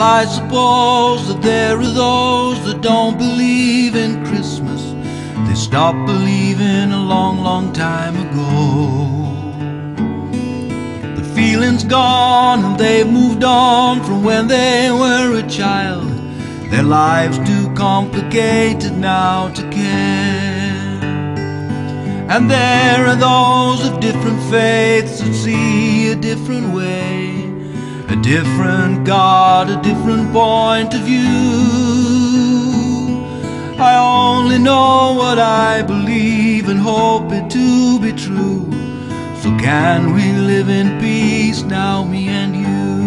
Well, I suppose that there are those that don't believe in Christmas. They stopped believing a long, long time ago. The feeling's gone and they've moved on from when they were a child. Their lives too complicated now to care. And there are those of different faiths that see a different way, different God, a different point of view. I only know what I believe and hope it to be true. So can we live in peace now, me and you?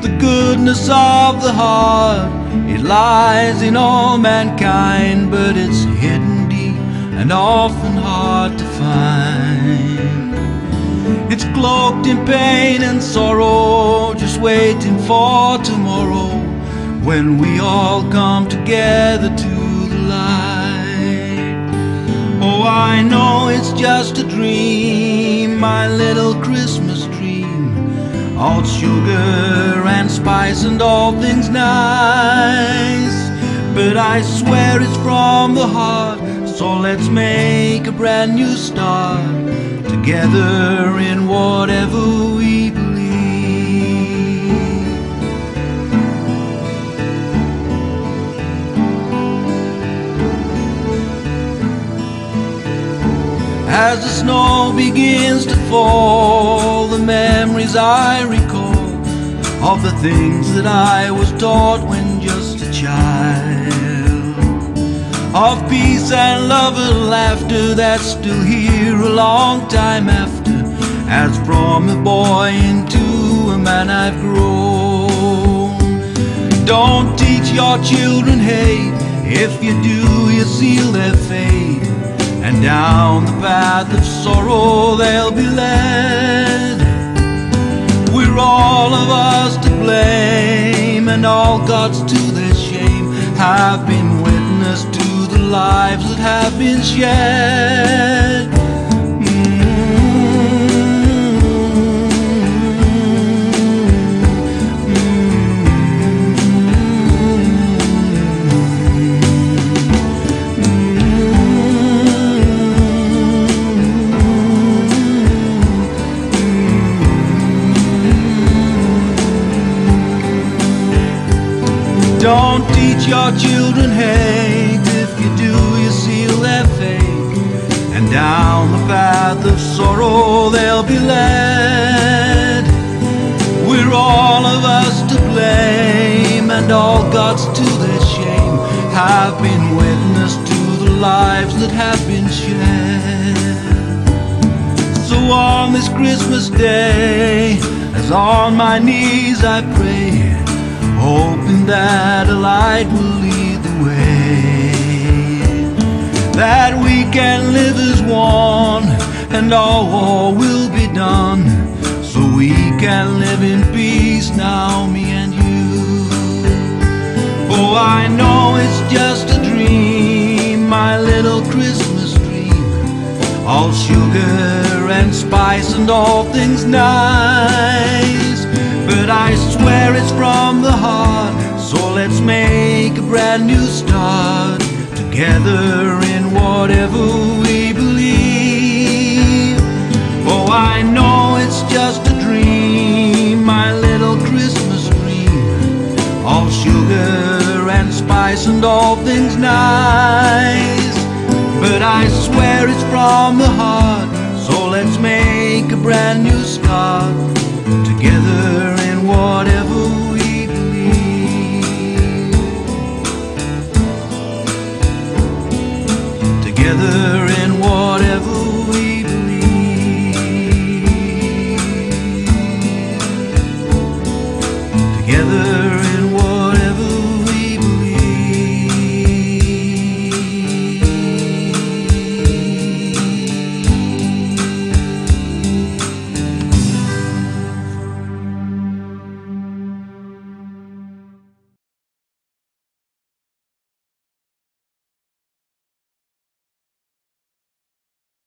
The goodness of the heart, it lies in all mankind, but it's hidden deep and often hard to find. It's cloaked in pain and sorrow, just waiting for tomorrow when we all come together to the light. Oh, I know it's just a dream, my little Christmas dream. All sugar and spice and all things nice. But I swear it's from the heart, so let's make a brand new start together in whatever we believe. As the snow begins to fall, the memories I recall of the things that I was taught when just a child. Of peace and love and laughter that's still here a long time after. As from a boy into a man I've grown. Don't teach your children hate. If you do, you seal their fate. And down the path of sorrow they'll be led. We're all of us to blame, and all gods to their shame have been lives that have been shed. Don't teach your children hate. All of us to blame, and all gods to their shame have been witness to the lives that have been shed. So on this Christmas day, as on my knees I pray, hoping that a light will lead the way. That we can live as one, and all war will be done, can live in peace now, me and you. Oh, I know it's just a dream, my little Christmas dream. All sugar and spice and all things nice. But I swear it's from the heart, so let's make a brand new start together in whatever we believe. Oh, I know and all things nice. But I swear it's from the heart, so let's make a brand new start together in whatever we believe. Together